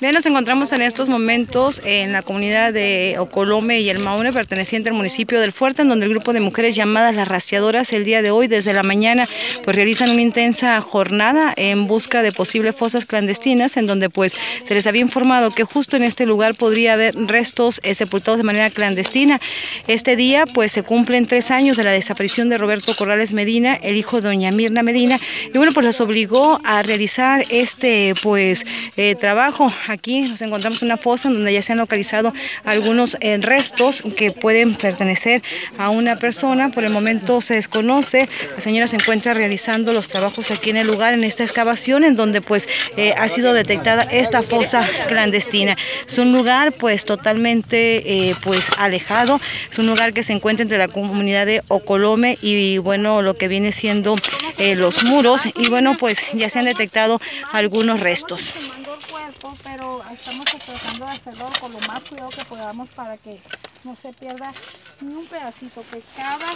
Bien, nos encontramos en estos momentos en la comunidad de Ocolome y el Maune, perteneciente al municipio del Fuerte, en donde el grupo de mujeres llamadas las rastreadoras el día de hoy, desde la mañana, pues realizan una intensa jornada en busca de posibles fosas clandestinas, en donde pues se les había informado que justo en este lugar podría haber restos eh, sepultados de manera clandestina. Este día pues se cumplen tres años de la desaparición de Roberto Corrales Medina, el hijo de doña Mirna Medina, y bueno, pues las obligó a realizar este pues eh, trabajo. Aquí nos encontramos una fosa donde ya se han localizado algunos eh, restos que pueden pertenecer a una persona. Por el momento se desconoce. La señora se encuentra realizando los trabajos aquí en el lugar, en esta excavación, en donde pues eh, ha sido detectada esta fosa clandestina. Es un lugar pues totalmente pues alejado. Es un lugar que se encuentra entre la comunidad de Ocolome y bueno, lo que viene siendo los muros. Y bueno, pues ya se han detectado algunos restos cuerpo, pero estamos tratando de hacerlo con lo más cuidado que podamos para que no se pierda ni un pedacito, que cada,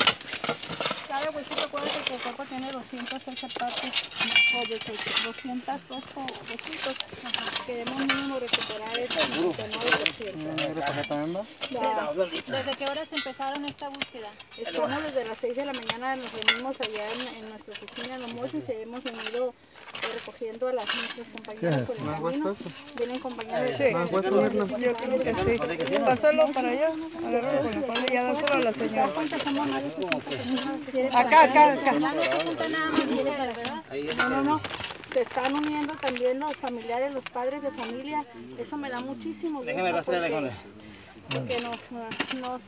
cada huesito, acuérdate que el cuerpo tiene 206 partes o 208 huesitos. Queremos mínimo recuperar eso ¿Desde qué horas empezaron esta búsqueda? Estamos desde las 6 de la mañana, nos venimos allá en, en nuestra oficina en Los Mochis y hemos venido recogiendo a las nuestras compañeras por el camino. Vienen compañeros sí. ¿Más hueso, Mirna? Yo creo que sí. Pásalo para allá, y ya dáselo a la señora. Acá, acá, acá. No, no, no. Se están uniendo también los familiares, los padres de familia. Eso me da muchísimo gusto. Él. Porque nos, nos